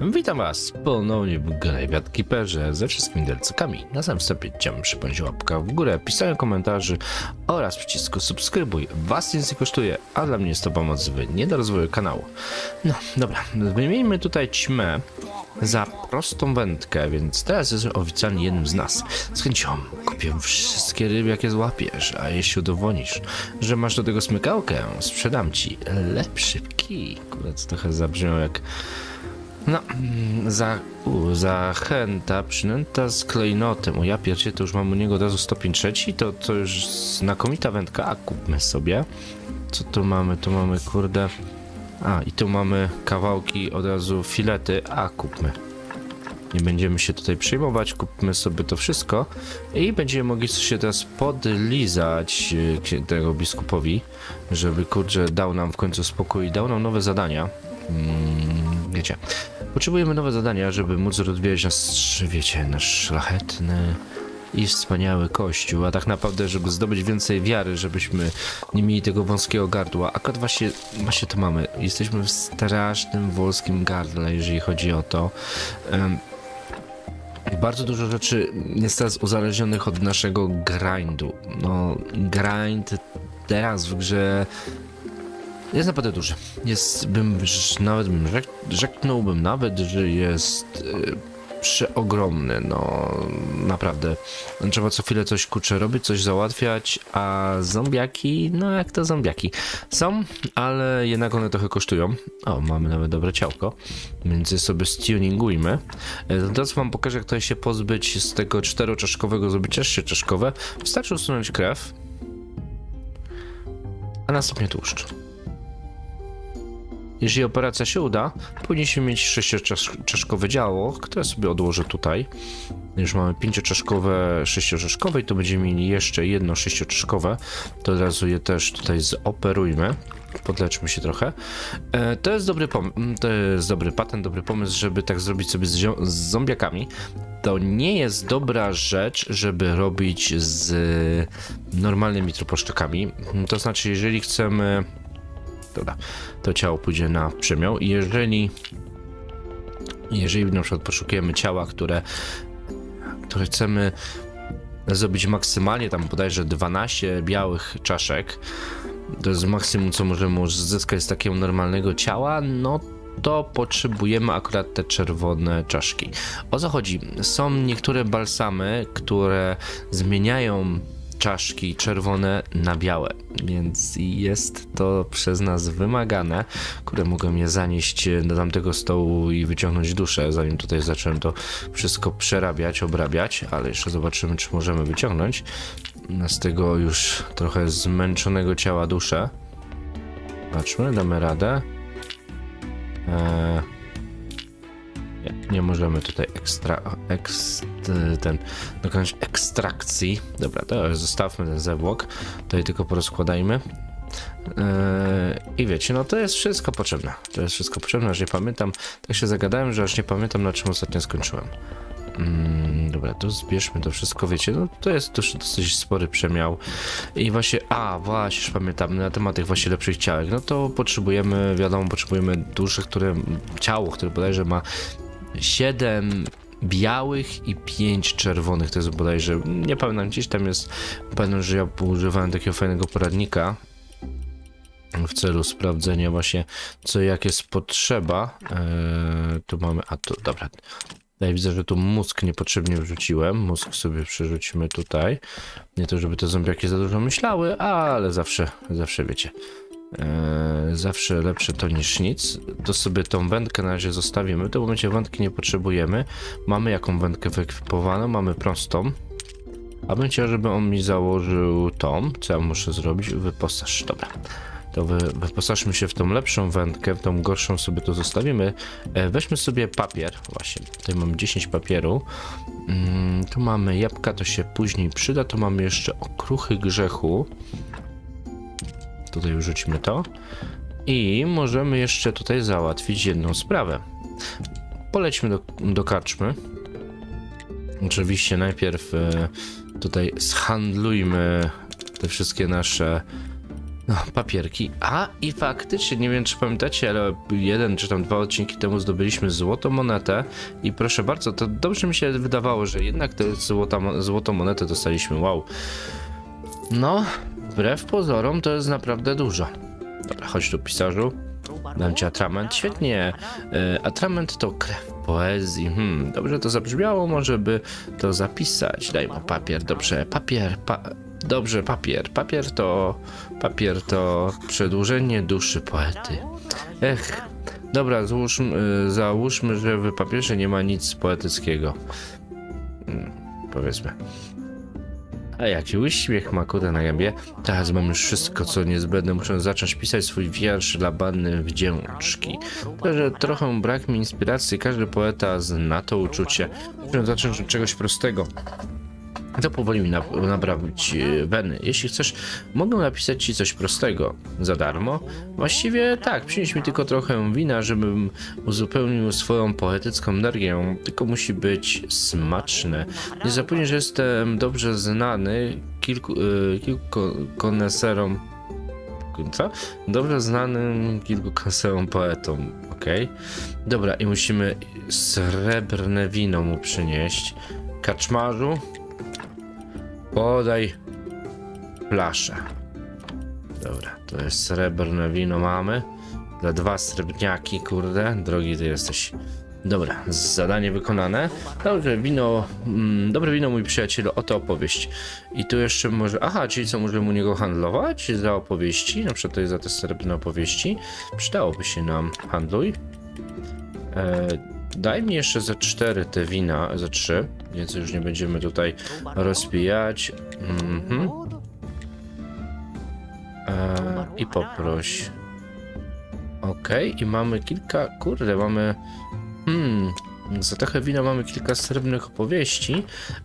Witam Was ponownie w Grajwiat Keeperze ze wszystkimi delcykami. Na samym wstępie chciałbym przypomnieć łapka w górę, pisanie komentarzy oraz przycisku subskrybuj. Was nic nie kosztuje, a dla mnie jest to pomoc w niedorozwoju kanału. No, dobra, wymienimy tutaj ćmę za prostą wędkę, więc teraz jest oficjalnie jednym z nas. Z chęcią kupię wszystkie ryby, jakie złapiesz, a jeśli udowodnisz, że masz do tego smykałkę, sprzedam Ci lepszy kij. To trochę zabrzmiał jak... No, mm, za, u, zachęta przynęta z klejnotem. O ja pierdzie, to już mam u niego od razu stopień trzeci, to, to już znakomita wędka. A kupmy sobie. Co tu mamy? Tu mamy, kurde... A, i tu mamy kawałki, od razu filety. A, kupmy. Nie będziemy się tutaj przejmować, kupmy sobie to wszystko i będziemy mogli się teraz podlizać e, tego biskupowi, żeby kurczę dał nam w końcu spokój i dał nam nowe zadania. Mm, wiecie, potrzebujemy nowe zadania, żeby móc rozwijać nasz, wiecie, nasz szlachetny i wspaniały kościół, a tak naprawdę, żeby zdobyć więcej wiary, żebyśmy nie mieli tego wąskiego gardła. Akurat właśnie, właśnie to mamy. Jesteśmy w strasznym wąskim gardle, jeżeli chodzi o to. Um, bardzo dużo rzeczy jest teraz uzależnionych od naszego grindu. No, grind teraz w grze jest naprawdę duży. Jest, bym nawet bym rzek, rzeknąłbym nawet, że jest e, przeogromny, no naprawdę. Trzeba co chwilę coś kurczę robić, coś załatwiać, a zombiaki, no jak to zombiaki. Są, ale jednak one trochę kosztują. O, mamy nawet dobre ciałko, więc je sobie stuningujmy. Teraz wam pokażę, jak to się pozbyć z tego czteroczaszkowego, zrobić jeszcze czaszkowe. Wystarczy usunąć krew, a następnie tłuszcz. Jeżeli operacja się uda, powinniśmy mieć sześcioczaszkowe działo, które sobie odłożę tutaj. Już mamy pięcioczaszkowe, sześcioczaszkowe i to będziemy mieli jeszcze jedno sześcioczaszkowe. To od razu je też tutaj zoperujmy. Podleczmy się trochę. E, to jest dobry to jest dobry patent, dobry pomysł, żeby tak zrobić sobie z, z zombiakami. To nie jest dobra rzecz, żeby robić z normalnymi truposzczykami. To znaczy, jeżeli chcemy Dobra, to ciało pójdzie na przemiał i jeżeli jeżeli na przykład poszukujemy ciała, które, które chcemy zrobić maksymalnie, tam bodajże 12 białych czaszek, to jest maksimum, co możemy uzyskać z takiego normalnego ciała, no to potrzebujemy akurat te czerwone czaszki. O co chodzi? Są niektóre balsamy, które zmieniają czaszki czerwone na białe, więc jest to przez nas wymagane. Które mogłem je zanieść do tamtego stołu i wyciągnąć duszę, zanim tutaj zacząłem to wszystko przerabiać, obrabiać, ale jeszcze zobaczymy, czy możemy wyciągnąć z tego już trochę zmęczonego ciała duszę. Zobaczmy, damy radę. Eee, nie, możemy tutaj ekstra, ekst, ten, dokonać ekstrakcji. Dobra, to zostawmy ten zewłok. Tutaj tylko porozkładajmy. Yy, I wiecie, no to jest wszystko potrzebne. To jest wszystko potrzebne, aż nie pamiętam. Tak się zagadałem, że aż nie pamiętam, na czym ostatnio skończyłem. Mm, dobra, to zbierzmy to wszystko, wiecie, no to jest dosyć, dosyć spory przemiał. I właśnie, a właśnie, już pamiętam, na temat tych właśnie lepszych ciałek, no to potrzebujemy, wiadomo, potrzebujemy duszy, które, ciało, które bodajże ma 7 białych i 5 czerwonych, to jest bodajże, nie pamiętam, gdzieś tam jest, pamiętam, że ja używałem takiego fajnego poradnika w celu sprawdzenia właśnie co jak jest potrzeba. Eee, tu mamy, a tu, dobra. Tutaj widzę, że tu mózg niepotrzebnie wrzuciłem. Mózg sobie przerzucimy tutaj. Nie to, żeby te zombiaki za dużo myślały, ale zawsze, zawsze wiecie. Eee, zawsze lepsze to niż nic. To sobie tą wędkę na razie zostawimy. W tym momencie wędki nie potrzebujemy. Mamy jaką wędkę wyekwipowaną, mamy prostą. A bym chciał, żeby on mi założył tą. Co ja muszę zrobić? Wyposaż. Dobra. To wy, wyposażmy się w tą lepszą wędkę, w tą gorszą sobie to zostawimy. E, weźmy sobie papier. Właśnie, tutaj mamy 10 papieru. Mm, tu mamy jabłka, to się później przyda. Tu mamy jeszcze okruchy grzechu. Tutaj wrzućmy to. I możemy jeszcze tutaj załatwić jedną sprawę. Polećmy do, do karczmy. Oczywiście najpierw e, tutaj zhandlujmy te wszystkie nasze No, papierki. A i faktycznie, nie wiem czy pamiętacie, ale jeden czy tam dwa odcinki temu zdobyliśmy złotą monetę i proszę bardzo, to dobrze mi się wydawało, że jednak tę złotą monetę dostaliśmy. Wow. No, wbrew pozorom to jest naprawdę dużo. Dobra, chodź tu pisarzu. Dam ci atrament. Świetnie. E, atrament to krew poezji. Hmm, dobrze to zabrzmiało, może by to zapisać. Daj mu papier, dobrze. Papier, pa dobrze, papier. Papier to... Papier to przedłużenie duszy poety. Ech, dobra, złóżmy, y, załóżmy, że w papierze nie ma nic poetyckiego. Hmm, powiedzmy. A jaki uśmiech ma kuda na gębie. Teraz mam już wszystko, co niezbędne. Muszę zacząć pisać swój wiersz dla banny wdzięczki. To, że trochę brak mi inspiracji, każdy poeta zna to uczucie. Muszę zacząć od czegoś prostego. To powoli mi naprawić e, weny. Jeśli chcesz, mogę napisać ci coś prostego. Za darmo? Właściwie tak, przynieś mi tylko trochę wina, żebym uzupełnił swoją poetycką energię. Tylko musi być smaczne. Nie zapomnij, że jestem dobrze znany kilku, yy, kilku koneserom. Co? Dobrze znanym kilku koneserom poetom. Okay. Dobra, i musimy srebrne wino mu przynieść. Kaczmarzu, Podaj flaszę. Dobra, to jest srebrne wino mamy. Za dwa srebrniaki, kurde. Drogi ty jesteś. Dobra, zadanie wykonane. Dobrze, wino, mm, dobre wino, mój przyjacielu, oto opowieść. I tu jeszcze może, aha, czyli co, możemy u niego handlować za opowieści, na przykład jest za te srebrne opowieści. Przydałoby się nam, handluj. E, daj mi jeszcze ze cztery te wina, ze trzy więc już nie będziemy tutaj rozpijać. Mhm. E, I poproś. Ok, i mamy kilka, kurde, mamy, hmm, za trochę wina mamy kilka srebrnych opowieści,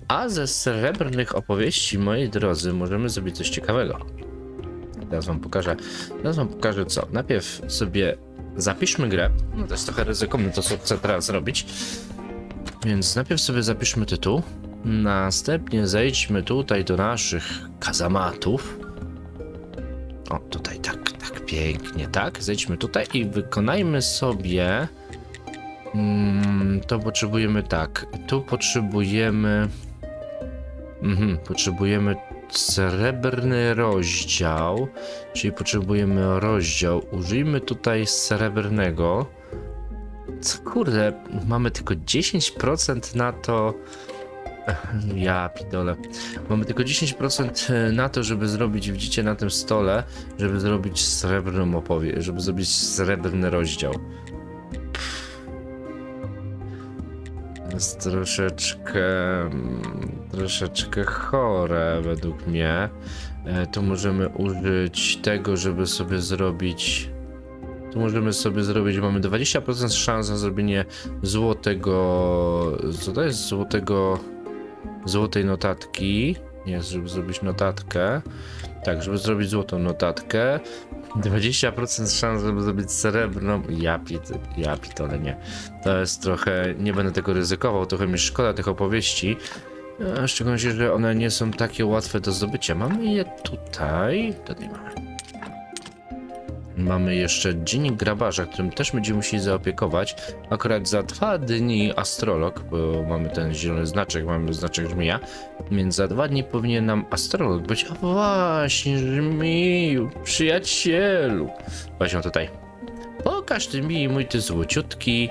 a ze srebrnych opowieści, moi drodzy, możemy zrobić coś ciekawego. Teraz wam pokażę, teraz wam pokażę co. Najpierw sobie zapiszmy grę, no to jest trochę ryzykowne to, co chcę teraz zrobić. Więc najpierw sobie zapiszmy tytuł. Następnie zejdźmy tutaj do naszych kazamatów. O, tutaj tak, tak pięknie, tak. Zejdźmy tutaj i wykonajmy sobie... Mm, to potrzebujemy tak. Tu potrzebujemy... Mhm, potrzebujemy srebrny rozdział, czyli potrzebujemy rozdział. Użyjmy tutaj srebrnego. Co kurde, mamy tylko 10% na to. Ja pidole. Mamy tylko 10% na to, żeby zrobić, widzicie na tym stole, żeby zrobić srebrną opowieść, żeby zrobić srebrny rozdział. Jest troszeczkę, troszeczkę chore według mnie. E, tu możemy użyć tego, żeby sobie zrobić tu możemy sobie zrobić, mamy 20% szans na zrobienie złotego, co to jest? Złotego, złotej notatki, nie, żeby zrobić notatkę, tak, żeby zrobić złotą notatkę, 20% szans, żeby zrobić srebrną, ja, pit, ja pitole, nie, to jest trochę, nie będę tego ryzykował, trochę mi szkoda tych opowieści, szczególnie, że one nie są takie łatwe do zdobycia. Mamy je tutaj, tutaj mamy. Mamy jeszcze dziennik grabarza, którym też będziemy musieli zaopiekować. Akurat za dwa dni astrolog, bo mamy ten zielony znaczek, mamy znaczek żmija, więc za dwa dni powinien nam astrolog być. A właśnie, żmiju, przyjacielu. Właśnie tutaj. Pokaż ty mi, mój ty złociutki.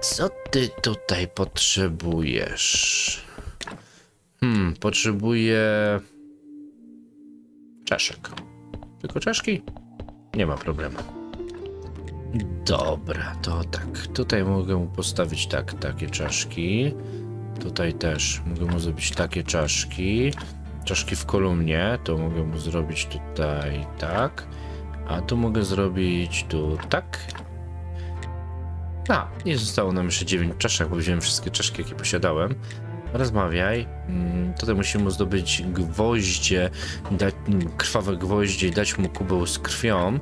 Co ty tutaj potrzebujesz? Hmm, potrzebuję czaszek. Tylko czaszki? Nie ma problemu. Dobra, to tak. Tutaj mogę postawić tak, takie czaszki. Tutaj też mogę mu zrobić takie czaszki. Czaszki w kolumnie, to mogę mu zrobić tutaj tak. A tu mogę zrobić tu tak. A, i zostało nam jeszcze 9 czaszek, bo wziąłem wszystkie czaszki, jakie posiadałem rozmawiaj. Mm, tutaj musimy zdobyć gwoździe, dać, krwawe gwoździe i dać mu kubeł z krwią.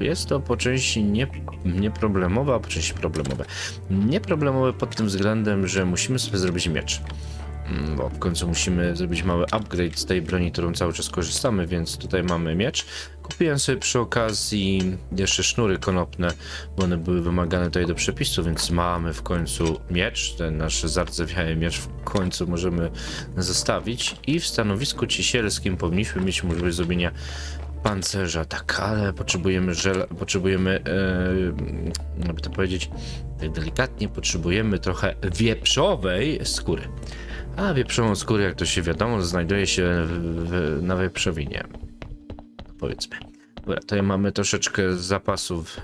Jest to po części nie, nieproblemowe, a po części problemowe. Nieproblemowe pod tym względem, że musimy sobie zrobić miecz. Mm, bo w końcu musimy zrobić mały upgrade z tej broni, którą cały czas korzystamy, więc tutaj mamy miecz. Kupiłem sobie przy okazji jeszcze sznury konopne, bo one były wymagane tutaj do przepisu, więc mamy w końcu miecz, ten nasz zardzewiały miecz w końcu możemy zostawić i w stanowisku cisielskim powinniśmy mieć możliwość zrobienia pancerza, tak, ale potrzebujemy potrzebujemy, e, jakby to powiedzieć, tak delikatnie, potrzebujemy trochę wieprzowej skóry. A wieprzową skórę, jak to się wiadomo, znajduje się w, w, na wieprzowinie. Powiedzmy. Dobra, tutaj mamy troszeczkę zapasów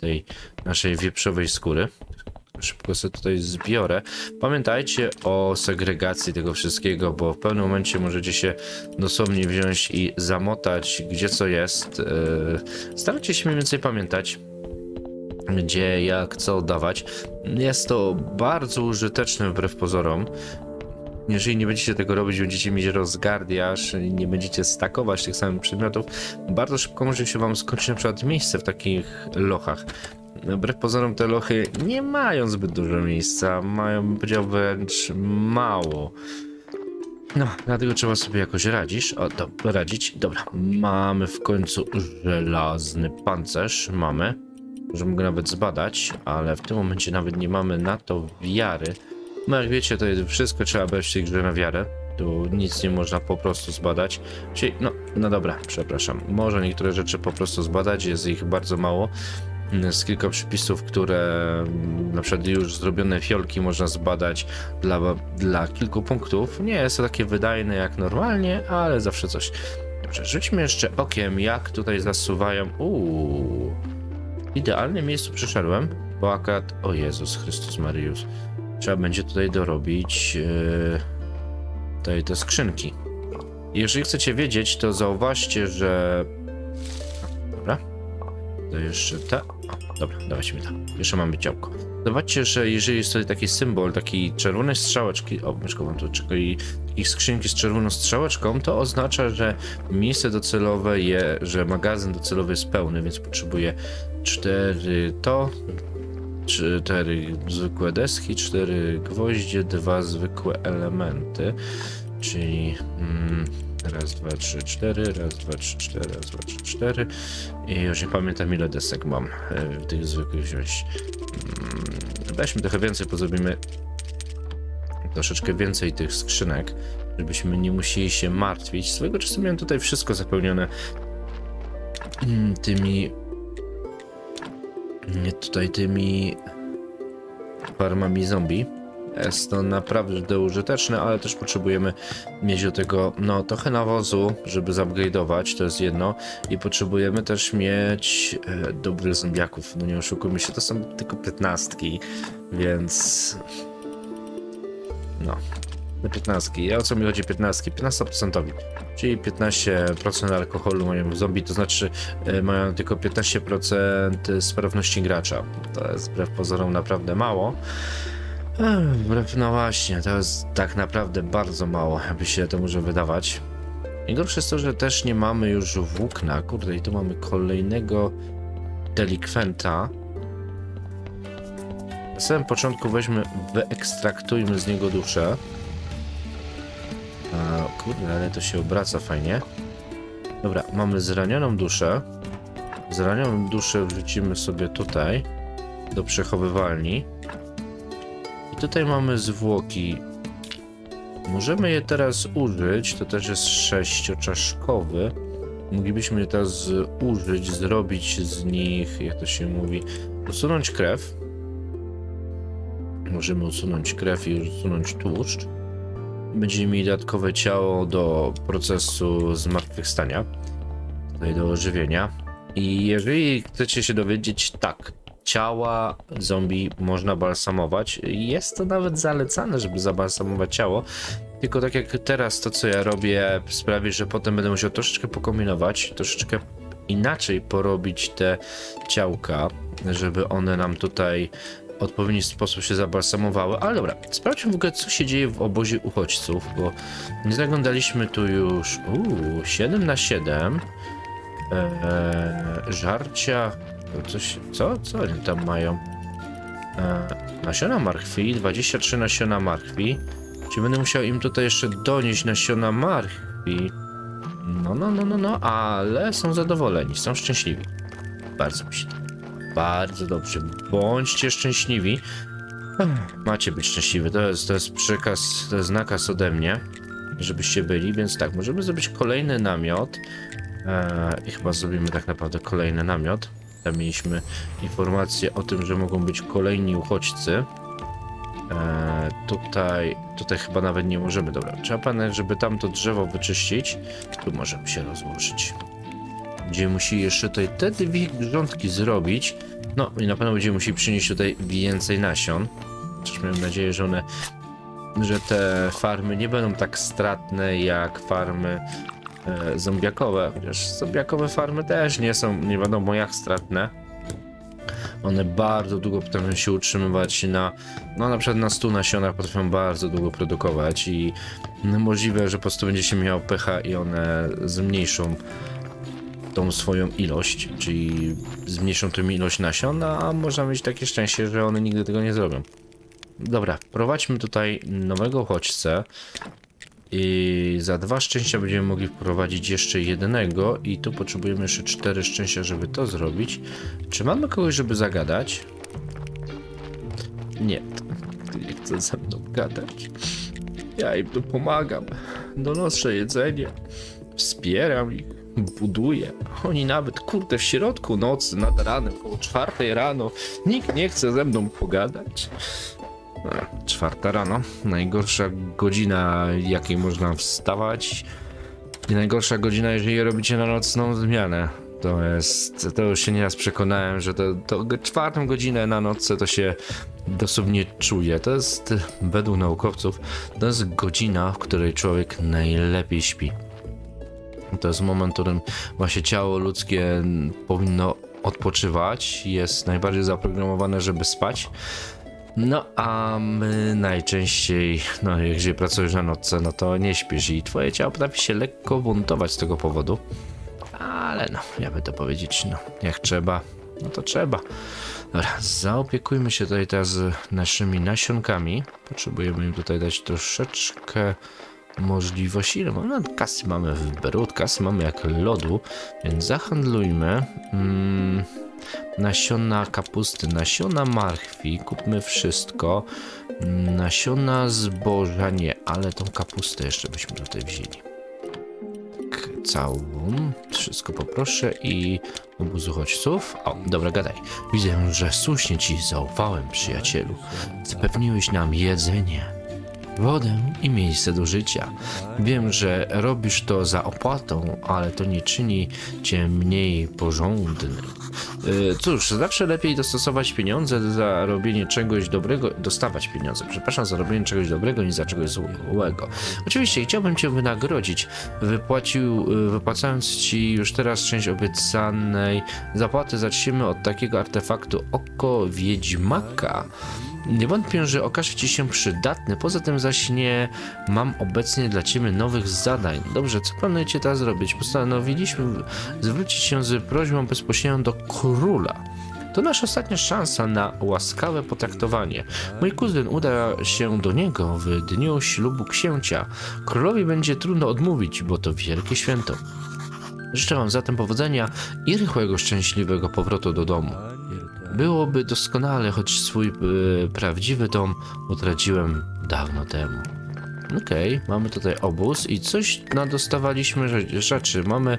tej naszej wieprzowej skóry. Szybko sobie tutaj zbiorę. Pamiętajcie o segregacji tego wszystkiego, bo w pewnym momencie możecie się dosłownie wziąć i zamotać, gdzie co jest. Yy, Starajcie się mniej więcej pamiętać, gdzie, jak, co oddawać. Jest to bardzo użyteczne wbrew pozorom. Jeżeli nie będziecie tego robić, będziecie mieć rozgardiaż, nie będziecie stakować tych samych przedmiotów, bardzo szybko może się wam skończyć na przykład miejsce w takich lochach. Wbrew pozorom te lochy nie mają zbyt dużo miejsca, mają, powiedział wręcz mało. No, dlatego trzeba sobie jakoś radzić. O, do, radzić. Dobra, mamy w końcu żelazny pancerz. Mamy. Możemy go nawet zbadać, ale w tym momencie nawet nie mamy na to wiary. No jak wiecie, to wszystko trzeba brać w tej grze na wiarę. Tu nic nie można po prostu zbadać. Czyli, no, no dobra, przepraszam. Można niektóre rzeczy po prostu zbadać, jest ich bardzo mało. Z kilka przypisów, które na przykład już zrobione fiolki można zbadać dla, dla kilku punktów. Nie jest to takie wydajne jak normalnie, ale zawsze coś. Dobrze, rzućmy jeszcze okiem, jak tutaj zasuwają. Uuu. W idealnym miejscu przyszedłem, bo akurat. O Jezus Chrystus Mariusz. Trzeba będzie tutaj dorobić yy, tutaj te skrzynki. Jeżeli chcecie wiedzieć, to zauważcie, że... Dobra. To jeszcze te... O, dobra, dawajcie mi to. Jeszcze mamy działko. Zobaczcie, że jeżeli jest tutaj taki symbol, taki czerwonej strzałeczki, o, myszko wam tu czekaj, i skrzynki z czerwoną strzałeczką, to oznacza, że miejsce docelowe je, że magazyn docelowy jest pełny, więc potrzebuję 4 to, cztery zwykłe deski, cztery gwoździe, dwa zwykłe elementy, czyli mm, raz, dwa, trzy, cztery, raz, dwa, trzy, cztery, raz, dwa, trzy, cztery i już nie pamiętam ile desek mam e, tych zwykłych wziąć. Mm, weźmy trochę więcej, pozrobimy troszeczkę więcej tych skrzynek, żebyśmy nie musieli się martwić. Swojego czasu miałem tutaj wszystko zapełnione mm, tymi tutaj tymi farmami zombie. Jest to naprawdę użyteczne, ale też potrzebujemy mieć do tego no, trochę nawozu, żeby zupgrade'ować, to jest jedno. I potrzebujemy też mieć e, dobrych zombiaków. No nie oszukujmy się, to są tylko piętnastki, więc... No, na 15. A o co mi chodzi 15? 15%. Czyli 15% alkoholu mają zombie, to znaczy y, mają tylko 15% sprawności gracza. To jest wbrew pozorom naprawdę mało. Wbrew, no właśnie, to jest tak naprawdę bardzo mało, aby się to może wydawać. I gorsze jest to, że też nie mamy już włókna. Kurde, i tu mamy kolejnego delikwenta. Na samym początku weźmy, wyekstraktujmy z niego duszę. A, kurde, ale to się obraca fajnie. Dobra, mamy zranioną duszę. Zranioną duszę wrzucimy sobie tutaj do przechowywalni. I tutaj mamy zwłoki. Możemy je teraz użyć. To też jest sześcioczaszkowy. Moglibyśmy je teraz użyć, zrobić z nich, jak to się mówi, usunąć krew. Możemy usunąć krew i usunąć tłuszcz będziemy mieli dodatkowe ciało do procesu zmartwychwstania, tutaj do ożywienia. I jeżeli chcecie się dowiedzieć, tak, ciała zombie można balsamować. Jest to nawet zalecane, żeby zabalsamować ciało. Tylko tak jak teraz to, co ja robię, sprawi, że potem będę musiał troszeczkę pokombinować, troszeczkę inaczej porobić te ciałka, żeby one nam tutaj odpowiedni sposób się zabalsamowały. Ale dobra, sprawdźmy w ogóle, co się dzieje w obozie uchodźców, bo nie zaglądaliśmy tu już. Uuu, 7 na 7. Eee, żarcia. Coś, co? Co oni tam mają? Eee, nasiona marchwi, 23 nasiona marchwi. Czyli będę musiał im tutaj jeszcze donieść nasiona marchwi. No, no, no, no, no, ale są zadowoleni, są szczęśliwi. Bardzo mi się to. Bardzo dobrze. Bądźcie szczęśliwi. Macie być szczęśliwi. To jest, to jest przekaz, to jest nakaz ode mnie, żebyście byli, więc tak, możemy zrobić kolejny namiot. Eee, I chyba zrobimy tak naprawdę kolejny namiot. Tam mieliśmy informację o tym, że mogą być kolejni uchodźcy. Eee, tutaj, tutaj chyba nawet nie możemy. Dobra, trzeba żeby tamto drzewo wyczyścić. Tu możemy się rozłożyć. Gdzie musi jeszcze tutaj te dwie grządki zrobić. No i na pewno będziemy musieli przynieść tutaj więcej nasion. Chociaż mam nadzieję, że one, że te farmy nie będą tak stratne jak farmy e, zombiakowe. Chociaż zombiakowe farmy też nie są, nie wiadomo jak stratne. One bardzo długo potrafią się utrzymywać na, no na przykład na 100 nasionach potrafią bardzo długo produkować i możliwe, że po prostu będzie się miał pecha i one zmniejszą tą swoją ilość, czyli zmniejszą tą ilość nasion, a można mieć takie szczęście, że one nigdy tego nie zrobią. Dobra, prowadźmy tutaj nowego uchodźcę i za dwa szczęścia będziemy mogli wprowadzić jeszcze jednego i tu potrzebujemy jeszcze cztery szczęścia, żeby to zrobić. Czy mamy kogoś, żeby zagadać? Nie, nie chce ze mną gadać. Ja im tu pomagam, donoszę jedzenie, wspieram ich, buduję. Oni nawet, kurde, w środku nocy, nad ranem, około czwartej rano, nikt nie chce ze mną pogadać. Czwarta rano, najgorsza godzina, jakiej można wstawać. I najgorsza godzina, jeżeli robicie na nocną zmianę. To jest, to już się nieraz przekonałem, że to, to czwartą godzinę na nocce to się dosłownie czuje. To jest, według naukowców, to jest godzina, w której człowiek najlepiej śpi. To jest moment, w którym właśnie ciało ludzkie powinno odpoczywać, jest najbardziej zaprogramowane, żeby spać. No a my najczęściej, no jeżeli pracujesz na nocce, no to nie śpisz i twoje ciało potrafi się lekko buntować z tego powodu. Ale no, jakby to powiedzieć, no jak trzeba, no to trzeba. Dobra, zaopiekujmy się tutaj teraz naszymi nasionkami. Potrzebujemy im tutaj dać troszeczkę możliwości. Ile mamy? Kasy mamy w berut, kasy mamy jak lodu, więc zahandlujmy. Mm, nasiona kapusty, nasiona marchwi, kupmy wszystko. Mm, Nasiona zboża nie, ale tą kapustę jeszcze byśmy tutaj wzięli. Całą, wszystko poproszę i obóz uchodźców. O, dobra, gadaj. Widzę, że słusznie ci zaufałem, przyjacielu. Zapewniłeś nam jedzenie wodę i miejsce do życia. Wiem, że robisz to za opłatą, ale to nie czyni cię mniej porządny. Yy, Cóż, zawsze lepiej dostosować pieniądze za robienie czegoś dobrego, dostawać pieniądze, przepraszam, za robienie czegoś dobrego niż za czegoś złego. Oczywiście chciałbym cię wynagrodzić, wypłacił, yy, wypłacając ci już teraz część obiecanej zapłaty. Zacznijmy od takiego artefaktu oko Wiedźmaka. Nie wątpię, że okaże ci się przydatny, poza tym zaś nie mam obecnie dla ciebie nowych zadań. Dobrze, co planujecie teraz zrobić? Postanowiliśmy zwrócić się z prośbą bezpośrednio do króla. To nasza ostatnia szansa na łaskawe potraktowanie. Mój kuzyn uda się do niego w dniu ślubu księcia. Królowi będzie trudno odmówić, bo to wielkie święto. Życzę wam zatem powodzenia i rychłego, szczęśliwego powrotu do domu. Byłoby doskonale, choć swój e, prawdziwy dom utraciłem dawno temu. Okej, mamy tutaj obóz i coś nadostawaliśmy rze- rzeczy. Mamy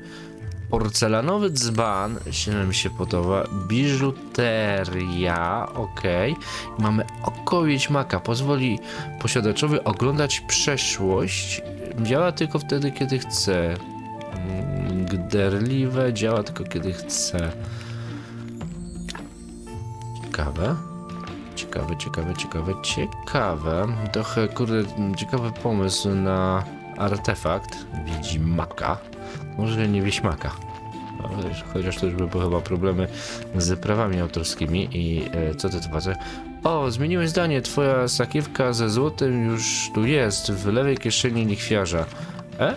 porcelanowy dzban, się nam się podoba, biżuteria, okej. Mamy oko wiedźmaka, pozwoli posiadaczowi oglądać przeszłość. Działa tylko wtedy, kiedy chce. Mm, Gderliwe działa tylko kiedy chce. Ciekawe. Ciekawe, ciekawe, ciekawe, ciekawe. Trochę, kurde, ciekawy pomysł na artefakt Wiedźmaka. Może nie Wieśmaka. Chociaż to już by były chyba problemy z prawami autorskimi i e, co ty tu patrzę? O, zmieniłeś zdanie, twoja sakiewka ze złotem już tu jest, w lewej kieszeni lichwiarza. E?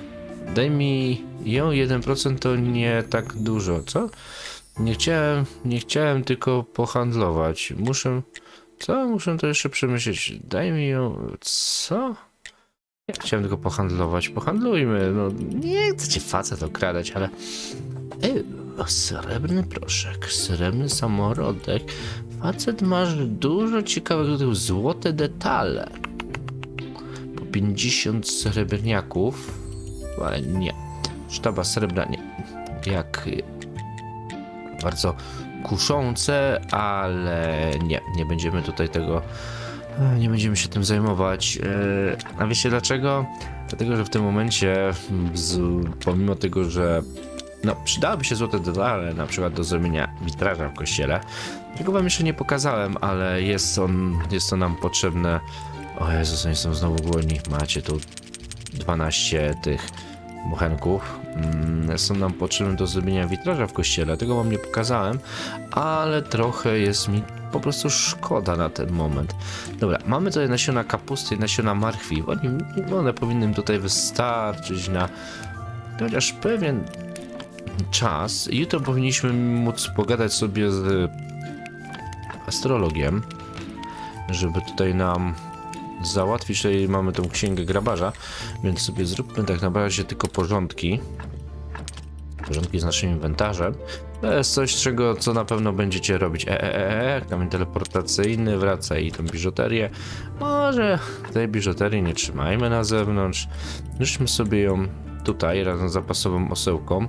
Daj mi ją, 1% to nie tak dużo, co? Nie chciałem, nie chciałem tylko pohandlować. Muszę, co? Muszę to jeszcze przemyśleć. Daj mi ją, co? Chciałem tylko pohandlować. Pohandlujmy. No, nie chcę cię facet okradać, ale... Ej, srebrny proszek, srebrny samorodek. Facet masz dużo ciekawych tych złote detale. Po 50 srebrniaków. Ale nie. Sztaba srebra nie. Jak bardzo kuszące, ale nie, nie będziemy tutaj tego, e, nie będziemy się tym zajmować. E, a wiecie dlaczego? Dlatego, że w tym momencie, z, pomimo tego, że no, przydałyby się złote detale, na przykład do zrobienia witraża w kościele. Tego wam jeszcze nie pokazałem, ale jest on, jest to nam potrzebne. O Jezus, oni są znowu głodni. Macie tu 12 tych bochenków. Mm, są nam potrzebne do zrobienia witraża w kościele. Tego wam nie pokazałem, ale trochę jest mi po prostu szkoda na ten moment. Dobra, mamy tutaj nasiona kapusty i nasiona marchwi. One, powinny tutaj wystarczyć na chociaż pewien czas. Jutro powinniśmy móc pogadać sobie z astrologiem, żeby tutaj nam załatwić. Tutaj mamy tą księgę grabarza, więc sobie zróbmy tak naprawdę tylko porządki. Porządki z naszym inwentarzem. To jest coś, czego, co na pewno będziecie robić. Eee, kamień teleportacyjny, wraca i tą biżuterię. Może tej biżuterii nie trzymajmy na zewnątrz. Rzućmy sobie ją tutaj razem z zapasową osełką.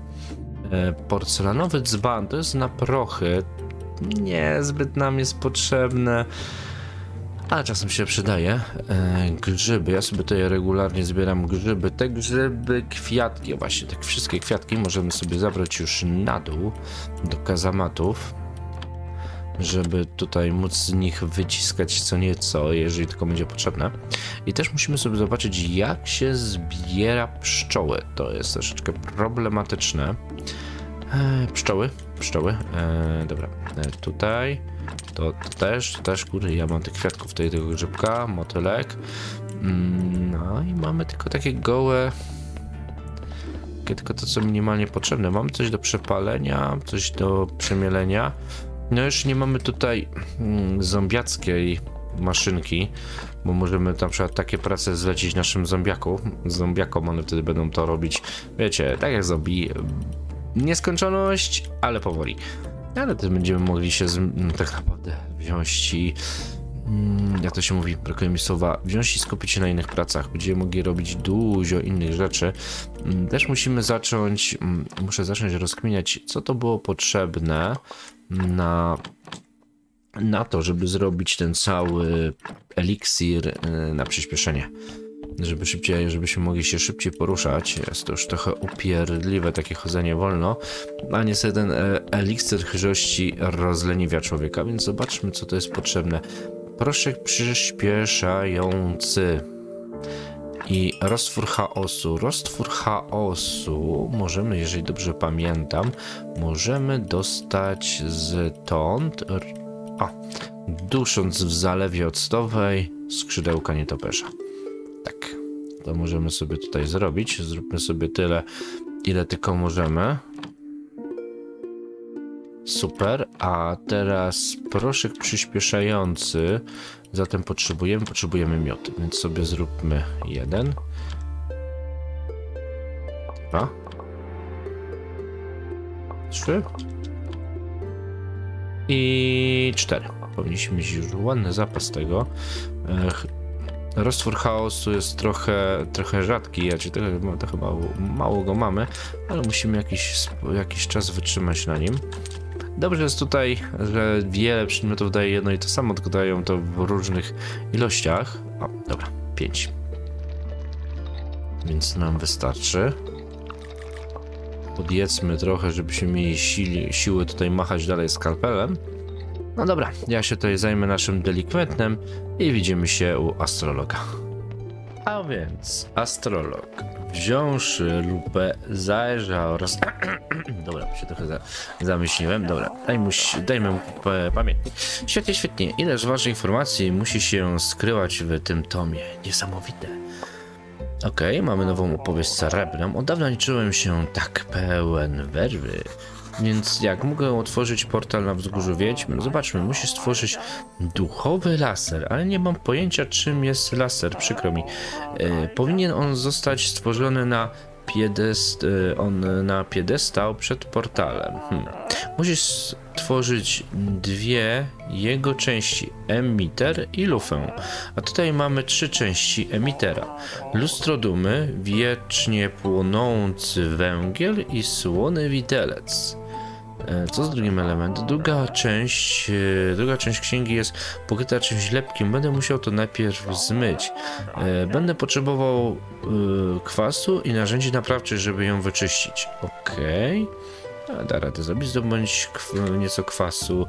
Porcelanowy dzban to jest na prochy. Niezbyt nam jest potrzebne. A czasem się przydaje. E, grzyby. Ja sobie tutaj regularnie zbieram grzyby. Te grzyby, kwiatki, właśnie te wszystkie kwiatki możemy sobie zabrać już na dół do kazamatów, żeby tutaj móc z nich wyciskać co nieco, jeżeli tylko będzie potrzebne. I też musimy sobie zobaczyć, jak się zbiera pszczoły. To jest troszeczkę problematyczne. E, pszczoły, pszczoły. E, dobra, e, tutaj. To, to, też, to też, kurde, ja mam tych kwiatków tutaj, tego grzybka, motylek. Mm, no i mamy tylko takie gołe... Tylko to, co minimalnie potrzebne. Mamy coś do przepalenia, coś do przemielenia. No już nie mamy tutaj mm, zombiackiej maszynki, bo możemy na przykład takie prace zlecić naszym zombiakom, zombiakom, one wtedy będą to robić, wiecie, tak jak zombie, nieskończoność, ale powoli. Ale też będziemy mogli się z, no, tak naprawdę wziąć i mm, jak to się mówi, brakuje mi słowa, wziąć i skupić się na innych pracach. Będziemy mogli robić dużo innych rzeczy. Mm, też musimy zacząć, mm, muszę zacząć rozkminiać, co to było potrzebne na, na to, żeby zrobić ten cały eliksir y, na przyspieszenie żeby szybciej, żebyśmy mogli się szybciej poruszać. Jest to już trochę upierdliwe takie chodzenie wolno, a niestety ten e, eliksir chyżości rozleniwia człowieka, więc zobaczmy co to jest potrzebne. Proszek przyspieszający i roztwór chaosu. Roztwór chaosu możemy, jeżeli dobrze pamiętam, możemy dostać stąd, a, dusząc w zalewie octowej skrzydełka nietoperza. To możemy sobie tutaj zrobić. Zróbmy sobie tyle, ile tylko możemy. Super, a teraz proszek przyspieszający. Zatem potrzebujemy, potrzebujemy miot, więc sobie zróbmy jeden. Dwa. Trzy. I cztery. Powinniśmy mieć już ładny zapas tego. Roztwór chaosu jest trochę, trochę rzadki, ja ci trochę, to chyba mało go mamy, ale musimy jakiś, jakiś czas wytrzymać na nim. Dobrze jest tutaj, że wiele przedmiotów daje jedno i to samo, tylko dają to w różnych ilościach. O, dobra, 5. Więc nam wystarczy. Podjedzmy trochę, żebyśmy mieli siły, siły tutaj machać dalej skalpelem. No dobra, ja się tutaj zajmę naszym delikwentem i widzimy się u astrologa. A więc astrolog, wziąwszy lupę, zajrzał oraz... dobra, się trochę za, zamyśliłem. Dobra, daj mu, dajmy mu pamiętnik. Świetnie, świetnie. Ileż ważnych informacji musi się skrywać w tym tomie. Niesamowite. Okej, okay, mamy nową opowieść srebrną. Od dawna nie czułem się tak pełen werwy. Więc jak mogę otworzyć portal na wzgórzu Wiedźmy? Zobaczmy, musisz stworzyć duchowy laser, ale nie mam pojęcia czym jest laser, przykro mi. E, powinien on zostać stworzony na piedest, e, on na piedestał przed portalem. Hmm. Musisz stworzyć dwie jego części, emiter i lufę. A tutaj mamy trzy części emitera. Lustro dumy, wiecznie płonący węgiel i słony widelec. E, Co z drugim elementem? Druga część, e, druga część księgi jest pokryta czymś lepkim. Będę musiał to najpierw zmyć. E, Będę potrzebował kwasu i narzędzi naprawczych, żeby ją wyczyścić. Okej. A, Da radę zrobić, zdobądź nieco kwasu,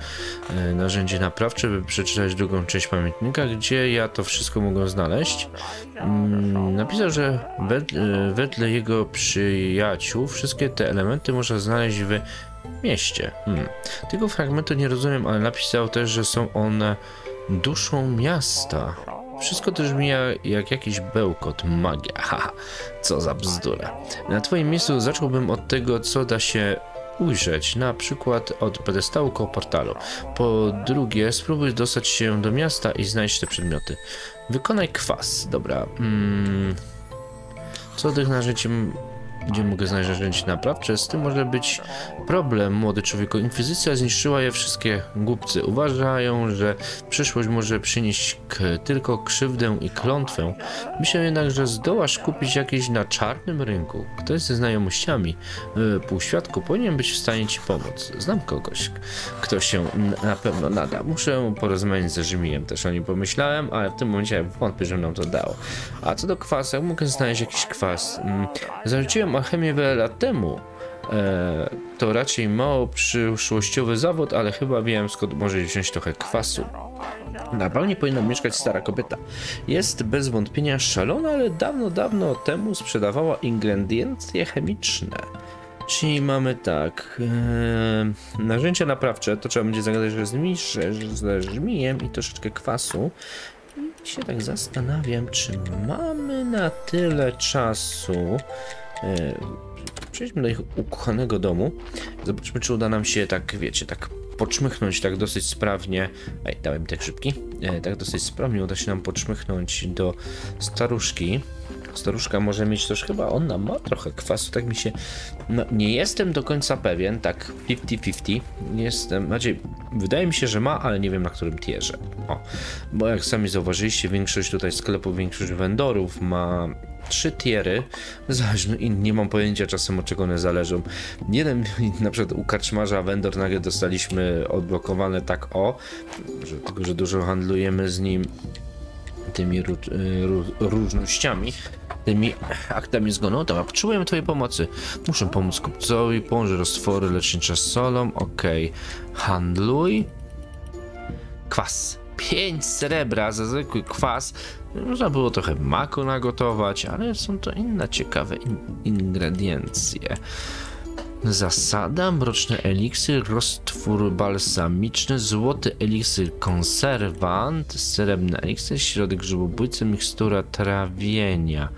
narzędzie naprawcze, by przeczytać drugą część pamiętnika, gdzie ja to wszystko mogę znaleźć. Mm, napisał, że wed, e, wedle jego przyjaciół wszystkie te elementy można znaleźć w mieście. Hmm. Tego fragmentu nie rozumiem, ale napisał też, że są one duszą miasta. Wszystko też brzmi jak, jak jakiś bełkot, magia. Haha, co za bzdura. Na twoim miejscu zacząłbym od tego, co da się ujrzeć, na przykład od pedestału koło portalu. Po drugie, spróbuj dostać się do miasta i znajdź te przedmioty. Wykonaj kwas. Dobra. Mm. Co tych narzędzi, gdzie mogę znaleźć narzędzie naprawcze? Z tym może być problem, młody człowieku. Inkwizycja zniszczyła je wszystkie. Głupcy uważają, że przyszłość może przynieść tylko krzywdę i klątwę. Myślę jednak, że zdołasz kupić jakieś na czarnym rynku. Ktoś ze znajomościami, yy, półświadku, powinien być w stanie ci pomóc. Znam kogoś, kto się na pewno nada. Muszę porozmawiać ze Rzymijem, też o nim pomyślałem, ale w tym momencie wątpię, że nam to dało. A co do kwasu, mogę znaleźć jakiś kwas? Mm, zarzuciłem alchemię wiele lat temu. E, to raczej mało przyszłościowy zawód, ale chyba wiem skąd może wziąć trochę kwasu. Na bałnie powinna mieszkać stara kobieta. Jest bez wątpienia szalona, ale dawno, dawno temu sprzedawała ingrediencje chemiczne. Czyli mamy tak. E, narzędzia naprawcze, to trzeba będzie zagadać że z, misz, że z żmijem i troszeczkę kwasu. I się tak zastanawiam, czy mamy na tyle czasu. E, przejdźmy do ich ukochanego domu. Zobaczmy, czy uda nam się tak, wiecie, tak poczmychnąć tak dosyć sprawnie. Ej, dałem tak szybki. E, tak dosyć sprawnie uda się nam poczmychnąć do staruszki. Staruszka może mieć też chyba ona ma trochę kwasu, tak mi się. No, nie jestem do końca pewien, tak 50-50. Nie Jestem, znaczy, wydaje mi się, że ma, ale nie wiem na którym tierze. O, bo jak sami zauważyliście, większość tutaj sklepów, większość vendorów ma trzy tiery. Zależno i nie mam pojęcia czasem od czego one zależą. Jeden, na przykład u karczmarza vendor nagle dostaliśmy odblokowane tak o, że, tylko że dużo handlujemy z nim tymi ró, ró, różnościami, tymi aktami zgonu. Dobra, potrzebujemy twojej pomocy. Muszę pomóc kupcowi, położę roztwory lecznicze z solą, okej. Handluj. Kwas. 5 srebra za zwykły kwas. Można było trochę maku nagotować, ale są to inne ciekawe in ingrediencje. Zasada, mroczny eliksir, roztwór balsamiczny, złoty eliksir, konserwant, srebrny eliksir, środek grzybobójcy, mikstura trawienia,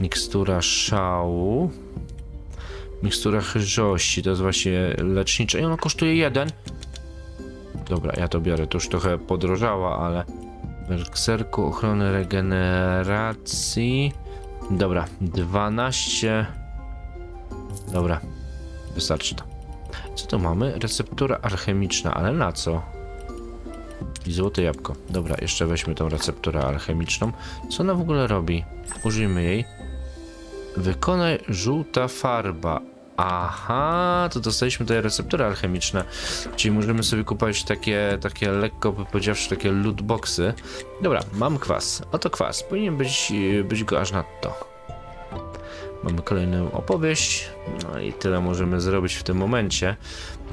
mikstura szału, mikstura chyżości, to jest właśnie lecznicza i ona kosztuje jeden. Dobra, ja to biorę, to już trochę podrożała, ale Berserku, ochrony regeneracji. Dobra, 12. Dobra, wystarczy to. Co to mamy? Receptura alchemiczna, ale na co? I złote jabłko. Dobra, jeszcze weźmy tą recepturę alchemiczną. Co ona w ogóle robi? Użyjmy jej. Wykonaj żółta farba. Aha, to dostaliśmy tutaj receptury alchemiczne, czyli możemy sobie kupować takie, takie lekko powiedziawszy, takie lootboxy. Dobra, mam kwas. Oto kwas. Powinien być, być go aż nadto. Mamy kolejną opowieść. No i tyle możemy zrobić w tym momencie.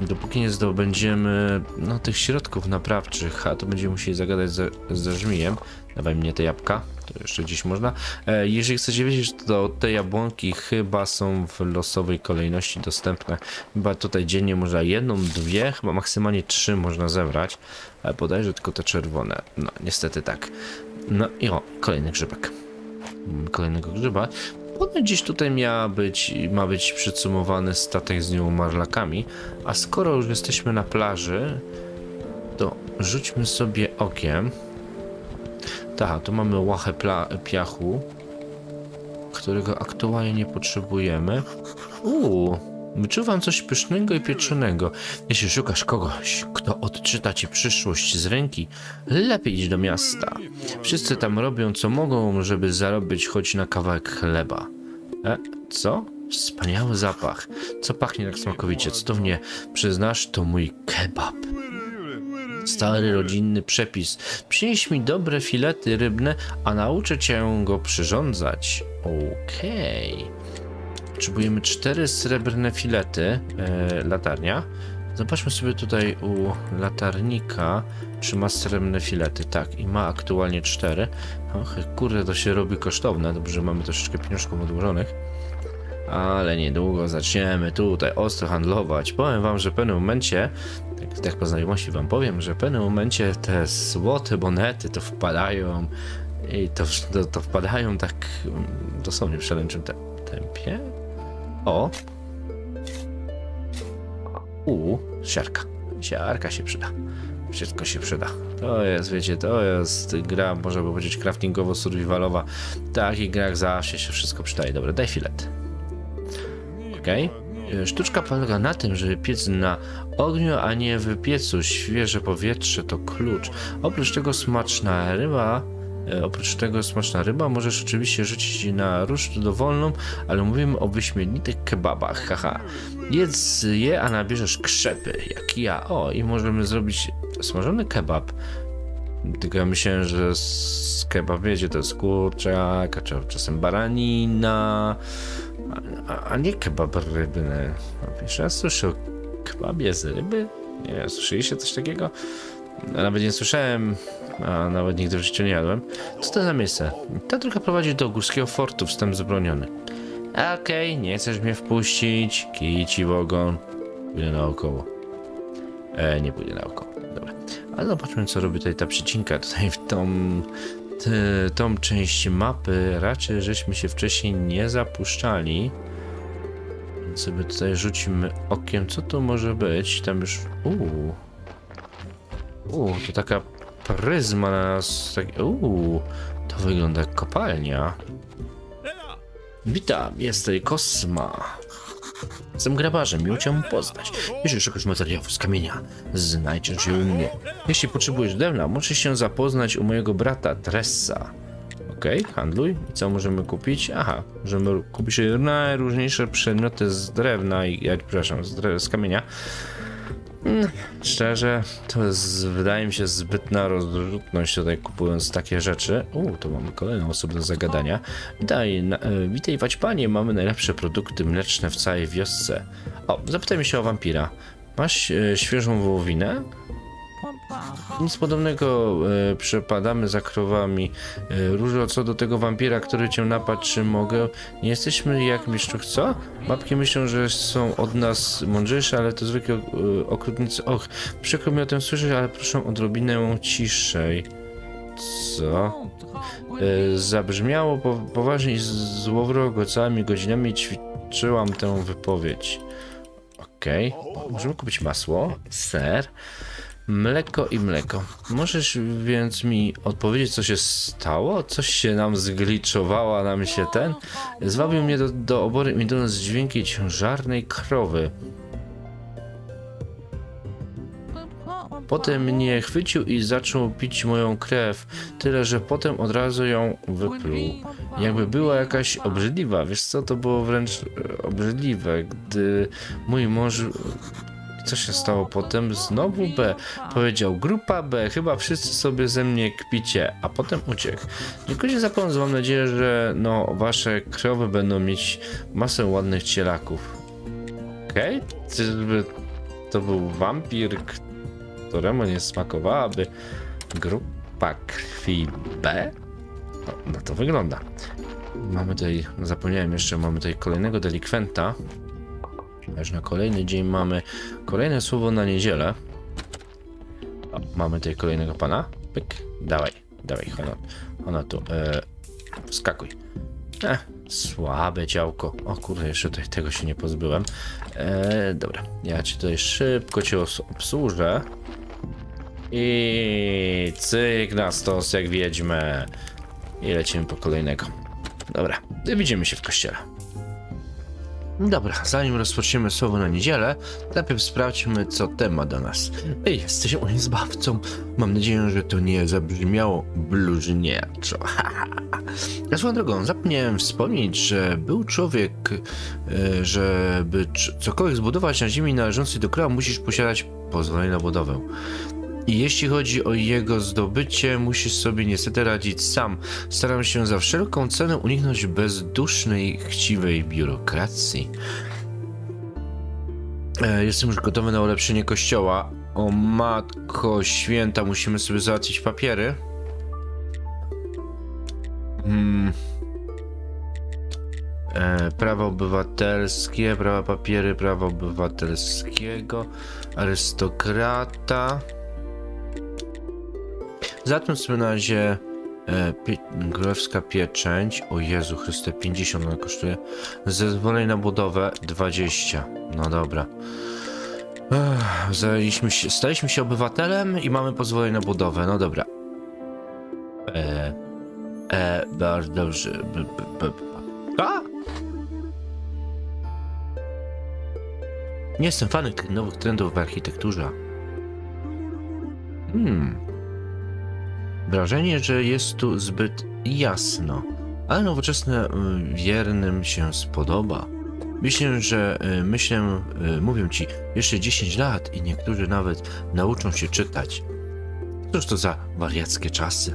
Dopóki nie zdobędziemy no, tych środków naprawczych, a to będziemy musieli zagadać ze, ze żmijem. Dawaj mnie te jabłka, to jeszcze dziś można. E, jeżeli chcecie wiedzieć, to te jabłonki chyba są w losowej kolejności dostępne. Chyba tutaj dziennie można jedną, dwie, chyba maksymalnie trzy można zebrać. Ale bodajże tylko te czerwone. No, niestety tak. No i o, kolejny grzybek. Mamy Kolejnego grzyba. Ponoć gdzieś tutaj miała być, ma być przycumowany statek z nieumarlakami, a skoro już jesteśmy na plaży, to rzućmy sobie okiem. Tak, tu mamy łachę piachu, którego aktualnie nie potrzebujemy. Uuu, wyczuwam coś pysznego i pieczonego. Jeśli szukasz kogoś, kto odczyta ci przyszłość z ręki, lepiej idź do miasta. Wszyscy tam robią co mogą, żeby zarobić choć na kawałek chleba. E, co? Wspaniały zapach. Co pachnie tak smakowicie? Cudownie przyznasz, to mój kebab. Stary rodzinny przepis. Przynieś mi dobre filety rybne, a nauczę cię go przyrządzać. Okej. Okay. Potrzebujemy cztery srebrne filety. E, latarnia. Zobaczmy sobie tutaj u latarnika, czy ma srebrne filety. Tak, i ma aktualnie cztery. Och, kurde, to się robi kosztowne. Dobrze, mamy troszeczkę pieniążków odłożonych. Ale niedługo zaczniemy tutaj ostro handlować. Powiem wam, że w pewnym momencie tak, tak po znajomości wam powiem, że w pewnym momencie te złote monety to wpadają i to, to, to wpadają tak mm, dosłownie w szaleńczym te, tempie. O! U, siarka. Siarka się przyda. Wszystko się przyda. To jest, wiecie, to jest gra, można by powiedzieć, craftingowo-survivalowa. Tak, i grach zawsze się wszystko przydaje. Dobra, daj filet. Okej. Okay. E, sztuczka polega na tym, żeby piec na ogniu, a nie w piecu. Świeże powietrze to klucz. Oprócz tego smaczna ryba e, Oprócz tego smaczna ryba możesz oczywiście rzucić na ruszt dowolną, ale mówimy o wyśmienitych kebabach, haha. Jedz je, a nabierzesz krzepy, jak ja. O, i możemy zrobić smażony kebab. Tylko ja myślałem, że z kebab, wiecie, to jest kurczak, a czasem baranina, a, a nie kebab rybny. No, pierwszy raz słyszę o kebabie z ryby? Nie, słyszeliście coś takiego? Nawet nie słyszałem, a nawet nigdy w życiu nie jadłem. Co to za miejsce? Ta droga prowadzi do górskiego fortu, wstęp zabroniony. Okej, okay, nie chcesz mnie wpuścić, kij ci w ogon. Pójdę naokoło. E, nie pójdę naokoło, dobra. Ale zobaczmy, co robi tutaj ta przycinka. Tutaj w tą tą część mapy raczej żeśmy się wcześniej nie zapuszczali. Więc sobie tutaj rzucimy okiem, co to może być. Tam już... Uuu. Uuu, to taka pryzma na nas... Tak, uuu, to wygląda jak kopalnia. Witam, jestem Kosma. Jestem grabarzem, miło cię poznać. Jeśli szukasz materiałów z kamienia, znajdziesz je u mnie. Jeśli potrzebujesz drewna, możesz się zapoznać u mojego brata Tressa. Okej, okay, handluj. I co możemy kupić? Aha, możemy kupić najróżniejsze przedmioty z drewna i, przepraszam, z, z kamienia. Hmm, szczerze, to jest, wydaje mi się, zbytna rozrzutność tutaj kupując takie rzeczy. U, to mamy kolejną osobę do zagadania. Witaj, na, e, witaj Waćpanie, mamy najlepsze produkty mleczne w całej wiosce. O, zapytajmy się o wampira. Masz e, świeżą wołowinę? Nic podobnego e, przepadamy za krowami. E, Różo, co do tego wampira, który cię napadł, czy mogę? Nie jesteśmy jak mieszczuch, co? Babki myślą, że są od nas mądrzejsze, ale to zwykle e, okrutnicy. Och, przykro mi o tym słyszeć, ale proszę odrobinę ciszej. Co? E, zabrzmiało po, poważnie i złowrogo. Całymi godzinami ćwiczyłam tę wypowiedź. Okej. Okay. Możemy kupić masło, ser. Mleko i mleko. Możesz więc mi odpowiedzieć, co się stało? Coś się nam zgliczowała, nam się ten? Zwabił mnie do, do obory idąc dźwięki ciężarnej krowy. Potem mnie chwycił i zaczął pić moją krew, tyle że potem od razu ją wypluł. Jakby była jakaś obrzydliwa, wiesz co, to było wręcz obrzydliwe, gdy mój mąż co się stało potem? Znowu B. Powiedział grupa B, chyba wszyscy sobie ze mnie kpicie, a potem uciekł. Dziękuję za pomoc, mam nadzieję, że no, wasze krowy będą mieć masę ładnych cielaków. Okej? Okay? To był wampir, któremu nie smakowałaby grupa krwi B? No, no to wygląda. Mamy tutaj, zapomniałem jeszcze, mamy tutaj kolejnego delikwenta. Aż na kolejny dzień mamy kolejne słowo na niedzielę. O, mamy tutaj kolejnego pana. Pyk, dawaj, dawaj, ona, ona tu. E, wskakuj. E, Słabe działko. O kurde, jeszcze tutaj tego się nie pozbyłem. E, dobra, ja ci tutaj szybko cię obsłużę. I cyk na stos jak wiedźmę. I lecimy po kolejnego. Dobra, widzimy się w kościele. Dobra, zanim rozpoczniemy słowo na niedzielę, najpierw sprawdźmy, co temat do nas. Ej, jesteś moim zbawcą. Mam nadzieję, że to nie zabrzmiało bluźnierczo. Ja swoją drogą, zapomniałem wspomnieć, że był człowiek, e, żeby cokolwiek zbudować na ziemi należącej do króla, musisz posiadać pozwolenie na budowę. I jeśli chodzi o jego zdobycie, musisz sobie niestety radzić sam. Staram się za wszelką cenę uniknąć bezdusznej, chciwej biurokracji. E, jestem już gotowy na ulepszenie kościoła. O matko święta, musimy sobie załatwić papiery. Hmm. E, prawa obywatelskie, prawa papiery prawa obywatelskiego, arystokrata. Zatem sobie na razie e, królewska pieczęć. O Jezu Chryste, 50 ona kosztuje. Zezwolenie na budowę 20. No dobra. Ech, się, staliśmy się obywatelem i mamy pozwolenie na budowę. No dobra. E, e, bardzo dobrze. B, b, b, a? Nie jestem fanem nowych trendów w architekturze. Hmm. Wrażenie, że jest tu zbyt jasno, ale nowoczesne y, wiernym się spodoba. Myślę, że y, myślę, y, mówią ci, jeszcze 10 lat i niektórzy nawet nauczą się czytać. Cóż to za wariackie czasy?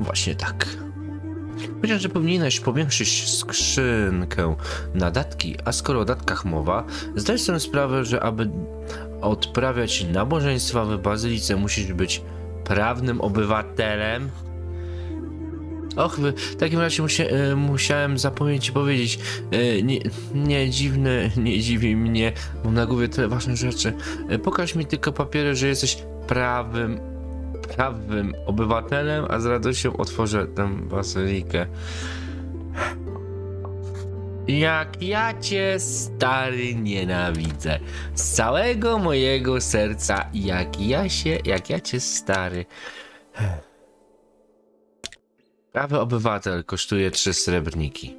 Właśnie tak. Powiedziałem, że powinieneś powiększyć skrzynkę na datki, a skoro o datkach mowa, zdaj sobie sprawę, że aby odprawiać nabożeństwa w bazylice musisz być prawnym obywatelem. Och, w takim razie e, musiałem zapomnieć ci powiedzieć. E, nie, nie dziwne, nie dziwi mnie, bo na głowie tyle ważnych rzeczy. E, pokaż mi tylko papiery, że jesteś prawym, prawym obywatelem, a z radością otworzę tę bazylikę. Jak ja cię, stary, nienawidzę. Z całego mojego serca, jak ja się, jak ja cię, stary. Prawy obywatel kosztuje trzy srebrniki.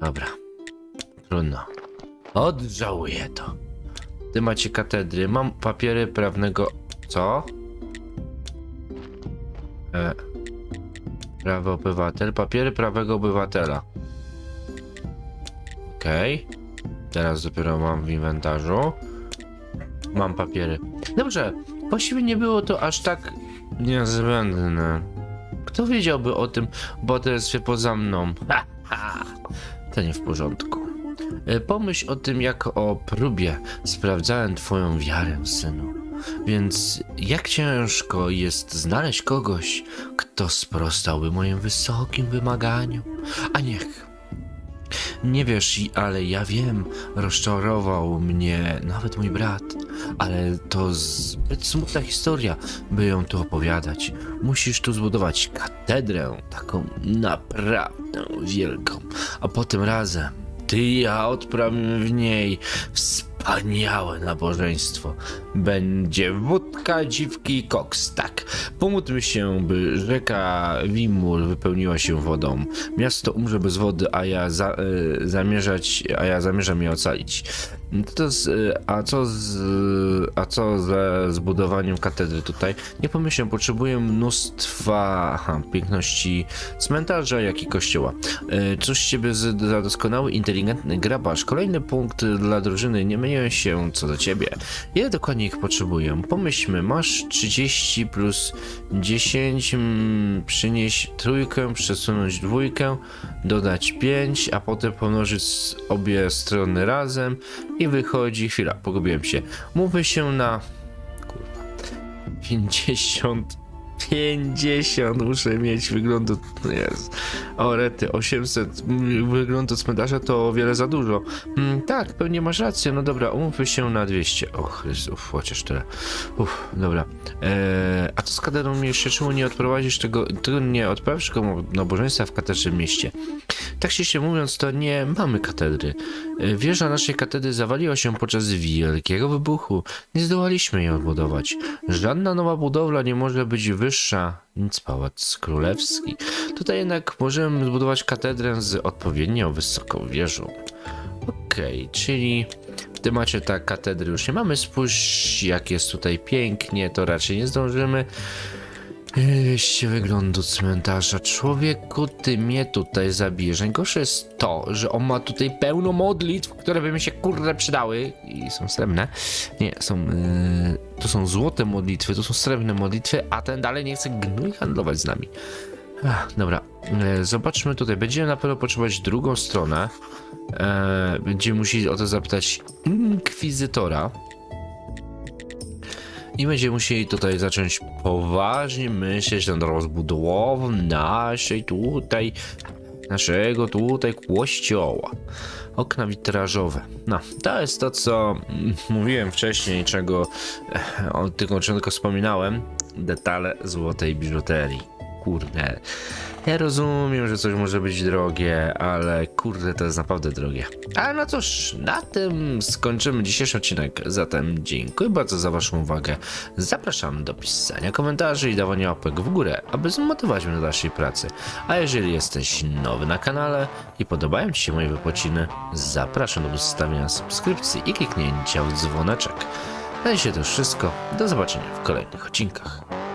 Dobra. Trudno. Odżałuję to. Ty macie katedry. Mam papiery prawnego... Co? E. Prawy obywatel. Papiery prawego obywatela. Okej. Okay. Teraz dopiero mam w inwentarzu. Mam papiery. Dobrze, właściwie nie było to aż tak niezbędne. Kto wiedziałby o tym się poza mną? Ha, ha. To nie w porządku. E, pomyśl o tym jak o próbie. Sprawdzałem twoją wiarę, synu. Więc jak ciężko jest znaleźć kogoś, kto sprostałby moim wysokim wymaganiom. A niech nie wiesz, ale ja wiem, rozczarował mnie nawet mój brat, ale to zbyt smutna historia, by ją tu opowiadać. Musisz tu zbudować katedrę, taką naprawdę wielką, a potem razem ty i ja odprawimy w niej wspaniałe nabożeństwo. Będzie wódka, dziwki i koks, tak. Pomódlmy się, by rzeka Wimur wypełniła się wodą. Miasto umrze bez wody, a ja, za, y, zamierzać, a ja zamierzam je ocalić. To z, a co z, a co ze zbudowaniem katedry tutaj? Nie pomyślę, potrzebuję mnóstwa aha, piękności cmentarza, jak i kościoła. E, cóż ciebie za doskonały, inteligentny grabarz. Kolejny punkt dla drużyny. Nie myję się co do ciebie. Ile dokładnie ich potrzebuję? Pomyślmy, masz 30 plus 10, mm, przynieść trójkę, przesunąć dwójkę, dodać 5, a potem pomnożyć obie strony razem i wychodzi, chwila, pogubiłem się. Mówmy się na kurwa 50 50 muszę mieć wyglądu. Jest. O rety, 800 mm, wyglądu cmentarza to o wiele za dużo. Mm, tak, pewnie masz rację. No dobra, umówmy się na 200. O Chrystów, chociaż tyle. Uff, dobra. Eee, a to z katedrą jeszcze czemu nie odprowadzisz tego, nie odprawisz tego nabożeństwa w katedrze mieście? Tak się mówiąc, to nie mamy katedry. E, Wieża naszej katedry zawaliła się podczas wielkiego wybuchu. Nie zdołaliśmy jej odbudować. Żadna nowa budowla nie może być wyższa nic pałac królewski. Tutaj jednak możemy zbudować katedrę z odpowiednio wysoką wieżą. Okej, czyli w temacie tak katedry już nie mamy. Spójrz jak jest tutaj pięknie, to raczej nie zdążymy. Jeśli wyglądu cmentarza. Człowieku, ty mnie tutaj zabijesz. Najgorsze jest to, że on ma tutaj pełno modlitw, które by mi się kurde przydały i są srebrne. Nie, są. Yy, to są złote modlitwy, to są srebrne modlitwy, a ten dalej nie chce gnój handlować z nami. Ach, dobra, e, zobaczmy tutaj. Będziemy na pewno potrzebować drugą stronę. E, będziemy musieli o to zapytać inkwizytora. I będziemy musieli tutaj zacząć poważnie myśleć nad rozbudową naszej tutaj, naszego tutaj kościoła. Okna witrażowe. No, to jest to, co mówiłem wcześniej, czego o tylko, tylko wspominałem. Detale złotej biżuterii. Kurde. Ja rozumiem, że coś może być drogie, ale kurde, to jest naprawdę drogie. Ale no cóż, na tym skończymy dzisiejszy odcinek. Zatem dziękuję bardzo za Waszą uwagę. Zapraszam do pisania komentarzy i dawania łapek w górę, aby zmotywować mnie do dalszej pracy. A jeżeli jesteś nowy na kanale i podobają Ci się moje wypociny, zapraszam do zostawienia subskrypcji i kliknięcia w dzwoneczek. Na dzisiaj to już wszystko. Do zobaczenia w kolejnych odcinkach.